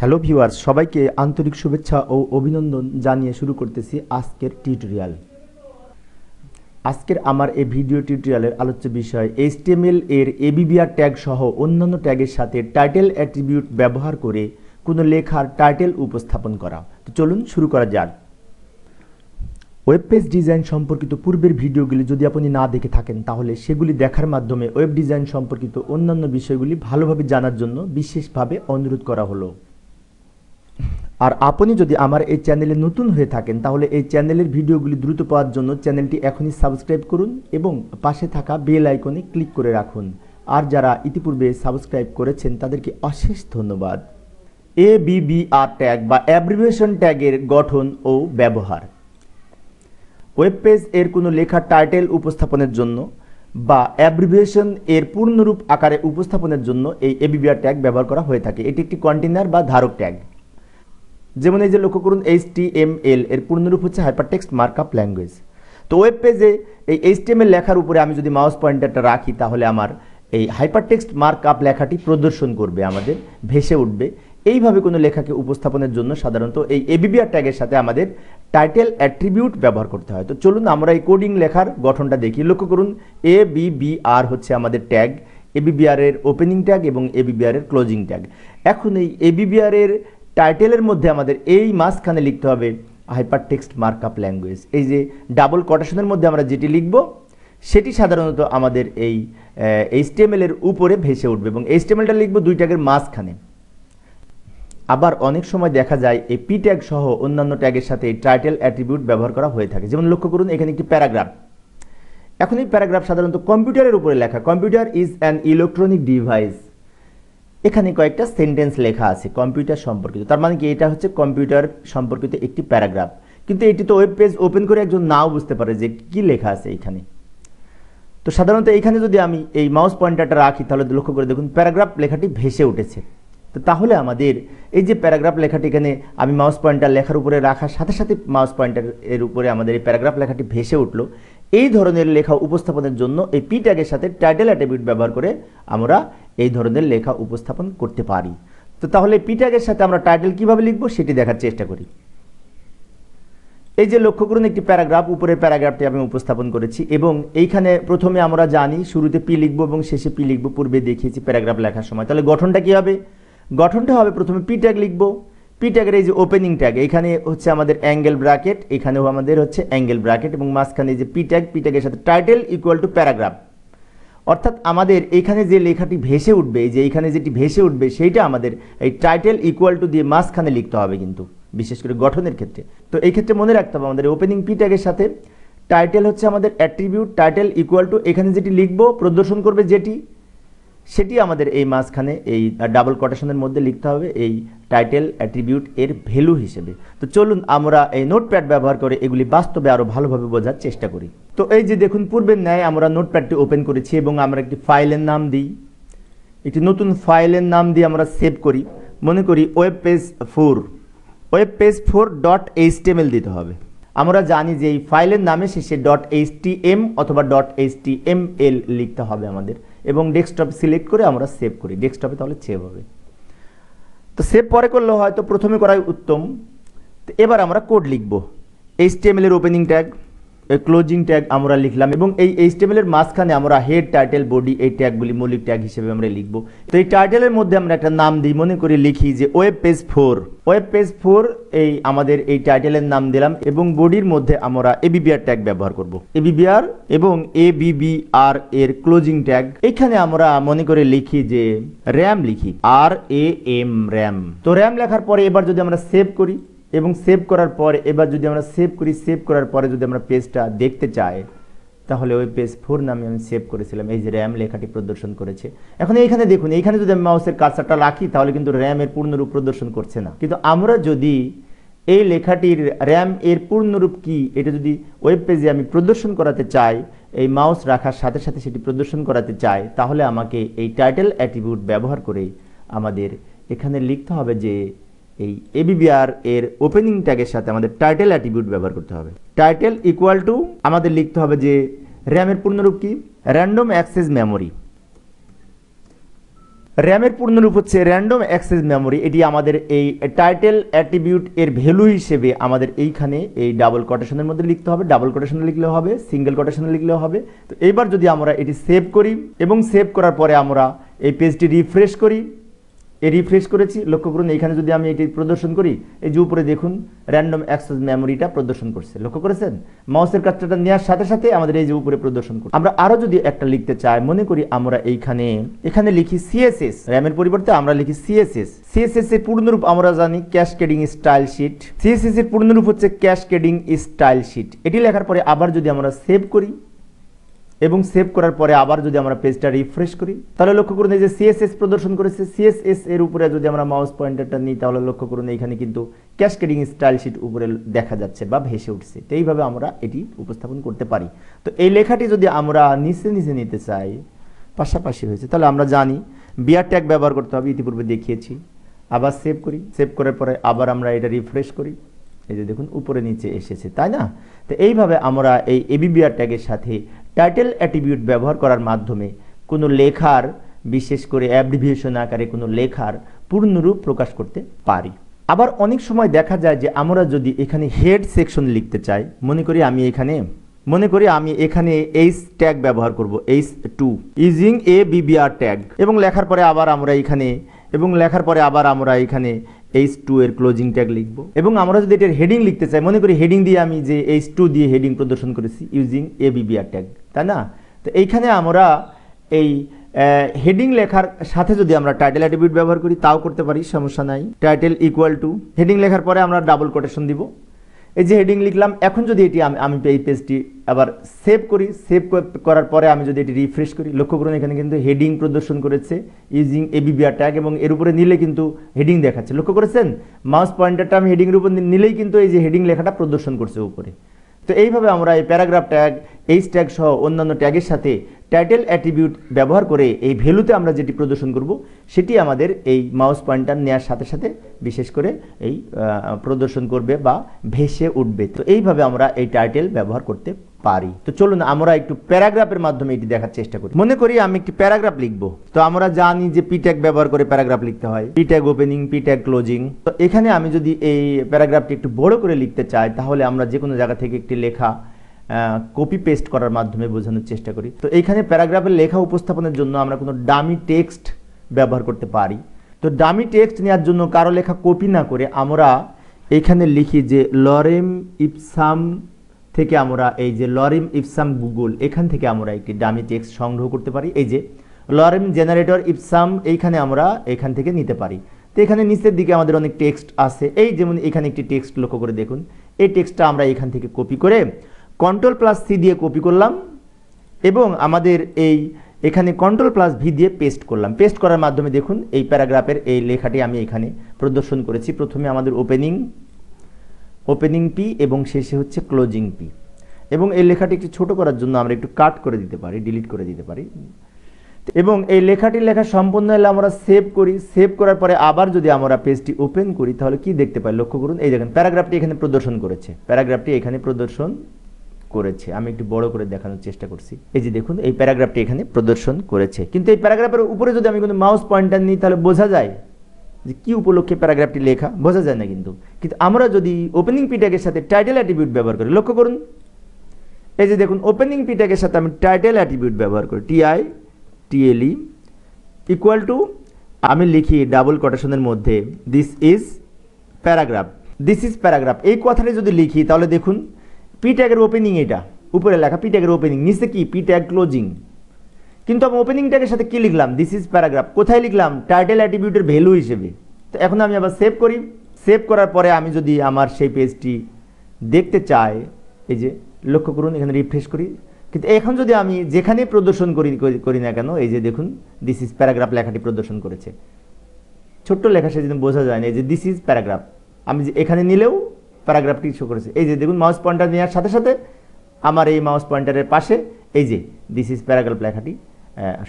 Hello viewers, সবাইকে আন্তরিক শুভেচ্ছা ও অভিনন্দন জানিয়ে শুরু করতেছি আজকের টিউটোরিয়াল। আজকের আমার এই ভিডিও টিউটোরিয়ালের আলোচ্য বিষয় এইচটিএমএল এর এবিবিআর ট্যাগ সহ অন্যান্য ট্যাগের সাথে টাইটেল অ্যাট্রিবিউট ব্যবহার করে কোনো লেখার টাইটেল উপস্থাপন করা। তো চলুন শুরু করা যাক। ওয়েব পেজ ডিজাইন সম্পর্কিত পূর্বের ভিডিওগুলি যদি আপনি না দেখে থাকেন, তাহলে সেগুলি দেখার মাধ্যমে ওয়েব ডিজাইন সম্পর্কিত অন্যান্য বিষয়গুলি ভালোভাবে জানার জন্য বিশেষভাবে অনুরোধ করা হলো। আর আপনি যদি আমার এই চ্যানেলে নতুন হয়ে থাকেন, তাহলে এই চ্যানেলের ভিডিওগুলি দ্রুত পাওয়ার জন্য চ্যানেলটি এখনই সাবস্ক্রাইব করুন এবং পাশে থাকা বেল আইকনে ক্লিক করে রাখুন। আর যারা ইতিপূর্বে সাবস্ক্রাইব করেছেন, তাদেরকে অশেষ ধন্যবাদ। এ বিবিআর ট্যাগ বা অ্যাব্রিভিয়েশন ট্যাগের গঠন ও ব্যবহার। ওয়েব পেজ এর কোনো লেখার টাইটেল উপস্থাপনের জন্য বা অ্যাব্রিভিয়েশন এর পূর্ণরূপ আকারে উপস্থাপনের জন্য এই এবিবিআর ট্যাগ ব্যবহার করা হয়ে থাকে। এটি একটি কন্টেনার বা ধারক ট্যাগ। যেমন এই যে লক্ষ্য করুন এইচ টি এম এল এর পূর্ণরূপ হচ্ছে হাইপারটেক্সট মার্কআপ ল্যাঙ্গুয়েজ তো ওয়েব পেজে এই এইচ টি এম এল লেখার উপরে আমি যদি মাউস পয়েন্টারটা রাখি, তাহলে আমার এই হাইপারটেক্সট মার্কআপ লেখাটি প্রদর্শন করবে, আমাদের ভেসে উঠবে। এইভাবে কোনো লেখাকে উপস্থাপনের জন্য সাধারণত এই এবিবিআর ট্যাগের সাথে আমাদের টাইটেল অ্যাট্রিবিউট ব্যবহার করতে হয়। তো চলুন আমরা এই কোডিং লেখার গঠনটা দেখি। লক্ষ্য করুন এ বি বি আর হচ্ছে আমাদের ট্যাগ এবিবিআর এর ওপেনিং ট্যাগ এবং এবিবিআর এর ক্লোজিং ট্যাগ এখন এই এবিবিআর এর টাইটেলের মধ্যে আমাদের এই মাঝখানে লিখতে হবে হাইপার টেক্সট মার্কআপ ল্যাঙ্গুয়েজ এই যে ডাবল কোটেশনের মধ্যে আমরা যেটি লিখব, সেটি সাধারণত আমাদের এই এইচটিএমএল এর উপরে ভেসে উঠবে এবং এইচটিএমএলটা লিখব দুই ট্যাগের মাঝখানে। আবার অনেক সময় দেখা যায় এই পি ট্যাগ সহ অন্যান্য ট্যাগের সাথে টাইটেল অ্যাট্রিবিউট ব্যবহার করা হয়ে থাকে। যেমন লক্ষ্য করুন, এখানে একটি প্যারাগ্রাফ এখন এই প্যারাগ্রাফ সাধারণত কম্পিউটারের উপরে লেখা। Computer is an electronic device এখানে কয়েকটা সেন্টেন্স লেখা আছে কম্পিউটার সম্পর্কিত। তার মানে কি? এটা হচ্ছে কম্পিউটার সম্পর্কিত একটি প্যারাগ্রাফ কিন্তু এটি তো ওয়েব পেজ ওপেন করে একজন নাও বুঝতে পারে যে কি লেখা আছে এখানে। তো সাধারণত এখানে যদি আমি এই মাউস পয়েন্টারটা রাখি, তাহলে লক্ষ্য করে দেখুন প্যারাগ্রাফ লেখাটি ভেসে উঠেছে। তো তাহলে আমাদের এই যে প্যারাগ্রাফ লেখাটি এখানে আমি মাউস পয়েন্টার লেখার উপরে রাখার সাথে সাথে মাউস পয়েন্টার এর উপরে আমাদের এই প্যারাগ্রাফ লেখাটি ভেসে উঠল। এই ধরনের লেখা উপস্থাপনের জন্য এই পি ট্যাগের সাথে টাইটেল অ্যাট্রিবিউট ব্যবহার করে আমরা এই ধরনের লেখা উপস্থাপন করতে পারি। তো তাহলে পিট্যাগের সাথে আমরা টাইটেল কীভাবে লিখব সেটি দেখার চেষ্টা করি। এই যে লক্ষ্য করুন, একটি প্যারাগ্রাফ, উপরের প্যারাগ্রাফটি আমি উপস্থাপন করেছি এবং এইখানে প্রথমে আমরা জানি, শুরুতে পি লিখব এবং শেষে পি লিখব, পূর্বে দেখিয়েছি প্যারাগ্রাফ লেখার সময়। তাহলে গঠনটা কি হবে? গঠনটা হবে প্রথমে পি ট্যাগ লিখব। পি ট্যাগের এই যে ওপেনিং ট্যাগ এখানে হচ্ছে আমাদের অ্যাঙ্গেল ব্র্যাকেট এখানেও আমাদের হচ্ছে অ্যাঙ্গেল ব্র্যাকেট এবং মাঝখানে যে পি ট্যাগ, পি ট্যাগের সাথে টাইটেল ইকুয়াল টু প্যারাগ্রাফ অর্থাৎ আমাদের এখানে যে লেখাটি ভেসে উঠবে, যে এখানে যেটি ভেসে উঠবে, সেইটা আমাদের এই টাইটেল ইকুয়াল টু দিয়ে মাঝখানে লিখতে হবে কিন্তু, বিশেষ করে গঠনের ক্ষেত্রে। তো এই ক্ষেত্রে মনে রাখতে হবে আমাদের ওপেনিং পি ট্যাগের সাথে টাইটেল হচ্ছে আমাদের অ্যাট্রিবিউট টাইটেল ইকুয়াল টু এখানে যেটি লিখব, প্রদর্শন করবে যেটি, সেটি আমাদের এই মাঝখানে এই ডাবল কোটেশনের মধ্যে লিখতে হবে, এই টাইটেল অ্যাট্রিবিউট এর ভ্যালু হিসেবে। তো চলুন আমরা এই নোটপ্যাড ব্যবহার করে এগুলি বাস্তবে আরও ভালোভাবে বোঝার চেষ্টা করি। তো এই যে দেখুন, পূর্বের ন্যায় আমরা নোটপ্যাডটি ওপেন করেছি এবং আমরা একটি ফাইলের নাম দিই। একটি নতুন ফাইলের নাম দিয়ে আমরা সেভ করি। মনে করি web page four web page four dot HTML দিতে হবে। আমরা জানি যে এই ফাইলের নামে শেষে ডট এইচটিএম অথবা ডট এইচটিএমএল লিখতে হবে আমাদের এবং ডেস্কটপ সিলেক্ট করে আমরা সেভ করি। ডেস্কটপে তাহলে সেভ হবে। তো সেভ পরে করলে হয়তো প্রথমে করাই উত্তম। তো এবার আমরা কোড লিখব। এইচটিএমএল এর ওপেনিং ট্যাগ ক্লোজিং ট্যাগ আমরা লিখলাম এবং এই এইচটিএমএল এর মাঝখানে আমরা হেড টাইটেল বডি এই ট্যাগগুলি মৌলিক ট্যাগ হিসেবে আমরা লিখব। তো এই টাইটেলের মধ্যে আমরা একটা নাম দিই, মনে করে লিখি যে web page four web page four এই আমাদের এই টাইটেলের নাম দিলাম এবং বডির মধ্যে আমরা এবিবিআর ট্যাগ ব্যবহার করব। এবিবিআর এবং এবিবিআর এর ক্লোজিং ট্যাগ এখানে আমরা মনে করে লিখি যে র্যাম লিখি। আর এ এম র্যাম তো র্যাম লেখার পরে এবার যদি আমরা সেভ করি এবং সেভ করার পরে, এবার যদি আমরা সেভ করি সেভ করার পরে যদি আমরা পেজটা দেখতে চাই, তাহলে ওই পেজ ফোর নামে আমি সেভ করেছিলাম। এই যে র্যাম লেখাটি প্রদর্শন করেছে। এখন এইখানে দেখুন, এইখানে যদি আমি মাউসের কাজটা রাখি, তাহলে কিন্তু র্যামের পূর্ণরূপ প্রদর্শন করছে না। কিন্তু আমরা যদি এই লেখাটির র্যাম এর পূর্ণরূপ কি, এটা যদি ওয়েব পেজে আমি প্রদর্শন করাতে চাই, এই মাউস রাখার সাথে সাথে সেটি প্রদর্শন করাতে চাই, তাহলে আমাকে এই টাইটেল অ্যাট্রিবিউট ব্যবহার করে আমাদের এখানে লিখতে হবে যে এই এবিবিআর এর ওপেনিং ট্যাগের সাথে আমাদের টাইটেল অ্যাট্রিবিউট ব্যবহার করতে হবে। টাইটেল ইকুয়াল টু আমাদের লিখতে হবে যে র্যামের পূর্ণরূপ কি? র্যান্ডম অ্যাক্সেস মেমোরি র্যামের পূর্ণরূপ হচ্ছে র্যান্ডম অ্যাক্সেস মেমোরি এটি আমাদের এই টাইটেল অ্যাট্রিবিউট এর ভ্যালু হিসেবে আমাদের এইখানে এই ডাবল কোটেশনের মধ্যে লিখতে হবে। ডাবল কোটেশনে লিখলেও হবে সিঙ্গেল কোটেশনে লিখলেও হবে। তো এইবার যদি আমরা এটি সেভ করি এবং সেভ করার পরে আমরা এই পেজটি রিফ্রেশ করি এই রিফ্রেশ করেছি। লক্ষ্য করুন এখানে যদি আমি এটি প্রদর্শন করি, এই যে উপরে দেখুন র্যান্ডম অ্যাক্সেস মেমোরিটা প্রদর্শন করছে। লক্ষ্য করেছেন? মাউসের কাজটা নেওয়ার সাথে সাথে আমাদের এই যে উপরে প্রদর্শন করছে। আমরা আরও যদি একটা লিখতে চাই, মনে করি আমরা এইখানে, এখানে লিখি সিএসএস র্যামের পরিবর্তে আমরা লিখি সিএসএস সিএসএস এর পূর্ণরূপ আমরা জানি ক্যাশকেডিং স্টাইল শিট সিএসএস এর পূর্ণরূপ হচ্ছে ক্যাশকেডিং স্টাইল শিট এটি লেখার পরে আবার যদি আমরা সেভ করি এবং সেভ করার পরে আবার যদি আমরা পেজটা রিফ্রেশ করি, তাহলে লক্ষ্য করুন এই যে সিএসএস প্রদর্শন করেছে সিএসএস এর উপরে যদি আমরা মাউস পয়েন্টারটা নিই, তাহলে লক্ষ্য করুন এখানে কিন্তু ক্যাশকেডিং স্টাইল শিট উপরে দেখা যাচ্ছে বা ভেসে উঠছে। তো এইভাবে আমরা এটি উপস্থাপন করতে পারি। তো এই লেখাটি যদি আমরা নিচে নিচে নিতে চাই, পাশাপাশি হয়েছে, তাহলে আমরা জানি বিয়ার ট্যাগ ব্যবহার করতে হবে, ইতিপূর্বে দেখিয়েছি। আবার সেভ করি সেভ করার পরে আবার আমরা এটা রিফ্রেশ করি। এই যে দেখুন, উপরে নিচে এসেছে, তাই না? তো এইভাবে আমরা এই এবিবিআর ট্যাগের সাথে টাইটেল অ্যাট্রিবিউট ব্যবহার করার মাধ্যমে কোনো লেখার, বিশেষ করে অ্যাব্রিভিয়েশন আকারে কোনো লেখার পূর্ণরূপ প্রকাশ করতে পারি। আবার অনেক সময় দেখা যায় যে আমরা যদি এখানে হেড সেকশন লিখতে চাই, মনে করি আমি এখানে, মনে করি আমি এখানে এইচ ট্যাগ ব্যবহার করব H two using a BBR tag এবং লেখার পরে আবার আমরা এখানে, এবং লেখার পরে আবার আমরা এখানে এইচ টু এর ক্লোজিং ট্যাগ লিখব। এবং আমরা যদি এটার হেডিং লিখতে চাই, মনে করি হেডিং দিয়ে আমি যে এইচ টু দিয়ে হেডিং প্রদর্শন করেছি ইউজিং এ বিবিআর ট্যাগ তাই না? তো এইখানে আমরা এই হেডিং লেখার সাথে যদি আমরা টাইটেল অ্যাট্রিবিউট ব্যবহার করি, তাও করতে পারি, সমস্যা নাই। টাইটেল ইকুয়াল টু হেডিং লেখার পরে আমরা ডাবল কোটেশন দিব। এই যে হেডিং লিখলাম, এখন যদি এটি আমি আমি এই পেজটি আবার সেভ করি সেভ করার পরে আমি যদি এটি রিফ্রেশ করি, লক্ষ্য করুন এখানে কিন্তু হেডিং প্রদর্শন করেছে ইউজিং এবিবিআর ট্যাগ এবং এর উপরে নিলে কিন্তু হেডিং দেখাচ্ছে। লক্ষ্য করেছেন? মাউস পয়েন্টারটা আমি হেডিংয়ের উপর নিলেই কিন্তু এই যে হেডিং লেখাটা প্রদর্শন করছে উপরে। তো এইভাবে আমরা এই প্যারাগ্রাফ ট্যাগ এইচ ট্যাগ সহ অন্যান্য ট্যাগের সাথে টাইটেল অ্যাট্রিবিউট ব্যবহার করে এই ভ্যালুতে আমরা যেটি প্রদর্শন করব, সেটি আমাদের এই মাউস পয়েন্টার নেওয়ার সাথে সাথে বিশেষ করে এই প্রদর্শন করবে বা ভেসে উঠবে। তো এইভাবে আমরা এই টাইটেল ব্যবহার করতে পারি। তো চলুন আমরা একটু প্যারাগ্রাফের মাধ্যমে এটি দেখার চেষ্টা করি। মনে করি আমি একটি প্যারাগ্রাফ লিখব। তো আমরা জানি যে পি ট্যাগ ব্যবহার করে প্যারাগ্রাফ লিখতে হয়। P tag opening P tag closing তো এখানে আমি যদি এই প্যারাগ্রাফটি একটু বড় করে লিখতে চাই, তাহলে আমরা যে কোনো জায়গা থেকে একটি লেখা কপি পেস্ট করার মাধ্যমে বোঝানোর চেষ্টা করি। তো এইখানে প্যারাগ্রাফের লেখা উপস্থাপনের জন্য আমরা কোনো ডামি টেক্সট ব্যবহার করতে পারি। তো ডামি টেক্সট নেওয়ার জন্য কারও লেখা কপি না করে আমরা এখানে লিখি যে লরেম ইপসাম থেকে আমরা এই যে লরেম ইপসাম গুগল এখান থেকে আমরা একটি ডামি টেক্সট সংগ্রহ করতে পারি। এই যে লরেম জেনারেটর ইপসাম এইখানে আমরা এখান থেকে নিতে পারি। তো এখানে নিচের দিকে আমাদের অনেক টেক্সট আছে। এই যেমন এখানে একটি টেক্সট লক্ষ্য করে দেখুন। এই টেক্সটটা আমরা এখান থেকে কপি করে কন্ট্রোল প্লাস সি দিয়ে কপি করলাম এবং আমাদের এই এখানে কন্ট্রোল প্লাস ভি দিয়ে পেস্ট করলাম। পেস্ট করার মাধ্যমে দেখুন এই প্যারাগ্রাফের এই লেখাটি আমি এখানে প্রদর্শন করেছি। প্রথমে আমাদের ওপেনিং ওপেনিং পি এবং শেষে হচ্ছে ক্লোজিং পি এবং এই লেখাটি একটু ছোট করার জন্য আমরা একটু কাট করে দিতে পারি ডিলিট করে দিতে পারি। এবং এই লেখাটির লেখা সম্পূর্ণ হলে আমরা সেভ করি। সেভ করার পরে আবার যদি আমরা পেজটি ওপেন করি, তাহলে কি দেখতে পাই? লক্ষ্য করুন, এই দেখেন প্যারাগ্রাফটি এখানে প্রদর্শন করেছে। প্যারাগ্রাফটি এখানে প্রদর্শন করেছে। আমি একটু বড় করে দেখানোর চেষ্টা করছি। এই যে দেখুন, এই প্যারাগ্রাফটি এখানে প্রদর্শন করেছে। কিন্তু এই প্যারাগ্রাফের উপরে যদি আমি কোনো মাউস পয়েন্টার নিই, তাহলে বোঝা যায় যে কি উপলক্ষে প্যারাগ্রাফটি লেখা। বোঝা যায় না কিন্তু। কিন্তু আমরা যদি ওপেনিং পিট্যাগের সাথে টাইটেল অ্যাট্রিবিউট ব্যবহার করি, লক্ষ্য করুন। এই যে দেখুন ওপেনিং পিট্যাগের সাথে আমি টাইটেল অ্যাট্রিবিউট ব্যবহার করি। টিআই টিএলই ইকুয়াল টু আমি লিখি ডাবল কোটেশনের মধ্যে this is paragraph this is paragraph এই কথাটি যদি লিখি, তাহলে দেখুন পি ট্যাগের ওপেনিং এটা উপরে লেখা পি ট্যাগের ওপেনিং নিচে কি? পি ট্যাগ ক্লোজিং কিন্তু আমি ওপেনিং ট্যাগের সাথে কী লিখলাম? দিস ইজ প্যারাগ্রাফ কোথায় লিখলাম? টাইটেল অ্যাট্রিবিউটের ভ্যালু হিসেবে। তো এখন আমি আবার সেভ করি। সেভ করার পরে আমি যদি আমার সেই পেজটি দেখতে চাই, এই যে, লক্ষ্য করুন, এখানে রিফ্রেশ করি। কিন্তু এখন যদি আমি যেখানে প্রদর্শন করি করি না কেন, এই যে দেখুন দিস ইজ প্যারাগ্রাফ লেখাটি প্রদর্শন করেছে। ছোট্ট লেখা সেদিন বোঝা যায় না, এই যে দিস ইজ প্যারাগ্রাফ আমি এখানে নিলেও প্যারাগ্রাফটি শো করেছে। এই যে দেখুন মাউস পয়েন্টার নেওয়ার সাথে সাথে আমার এই মাউস পয়েন্টারের পাশে, এই যে দিস ইজ প্যারাগ্রাফ লেখাটি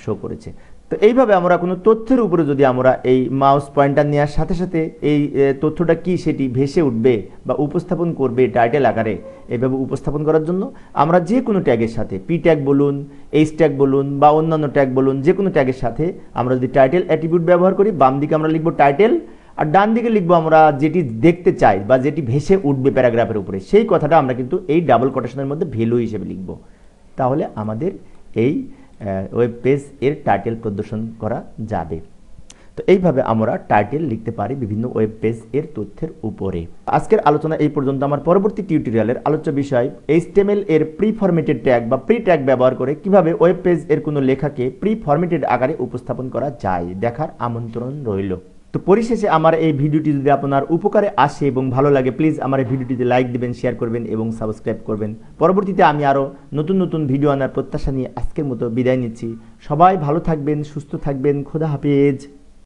শো করেছে। তো এইভাবে আমরা কোনো তথ্যের উপরে যদি আমরা এই মাউস পয়েন্টার নেওয়ার সাথে সাথে এই তথ্যটা কি সেটি ভেসে উঠবে বা উপস্থাপন করবে টাইটেল আকারে এইভাবে উপস্থাপন করার জন্য, আমরা যে কোনো ট্যাগের সাথে পি ট্যাগ বলুন এইচ ট্যাগ বলুন বা অন্যান্য ট্যাগ বলুন, যে কোনো ট্যাগের সাথে আমরা যদি টাইটেল অ্যাট্রিবিউট ব্যবহার করি বাম দিকে আমরা লিখব টাইটেল আর ডান দিকে লিখব আমরা যেটি দেখতে চাই বা যেটি ভেসে উঠবে প্যারাগ্রাফের উপরে, সেই কথাটা আমরা কিন্তু এই ডাবল কোটেশনের মধ্যে ভ্যালু হিসেবে লিখব। তাহলে আমাদের এই ওয়েব পেজ এর টাইটেল প্রদর্শন করা যাবে। তো এইভাবে আমরা টাইটেল লিখতে পারি বিভিন্ন ওয়েব পেজ এর তথ্যের উপরে। আজকের আলোচনা এই পর্যন্ত। আমার পরবর্তী টিউটোরিয়ালের আলোচ্য বিষয় এইচ এইচটিএমএল এর প্রি ফরম্যাটেড ট্যাগ বা প্রি ট্যাগ ব্যবহার করে কীভাবে ওয়েব পেজ এর কোনো লেখাকে প্রি ফরম্যাটেড আকারে উপস্থাপন করা যায় দেখার আমন্ত্রণ রইল। তো পরিশেষে আমার এই ভিডিওটি যদি আপনার উপকারে আসে এবং ভালো লাগে প্লিজ আমার এই ভিডিওটিতে লাইক দেবেন শেয়ার করবেন এবং সাবস্ক্রাইব করবেন। পরবর্তীতে আমি আরও নতুন নতুন ভিডিও আনার প্রত্যাশা নিয়ে আজকের মতো বিদায় নিচ্ছি। সবাই ভালো থাকবেন, সুস্থ থাকবেন, খোদা হাফেজ।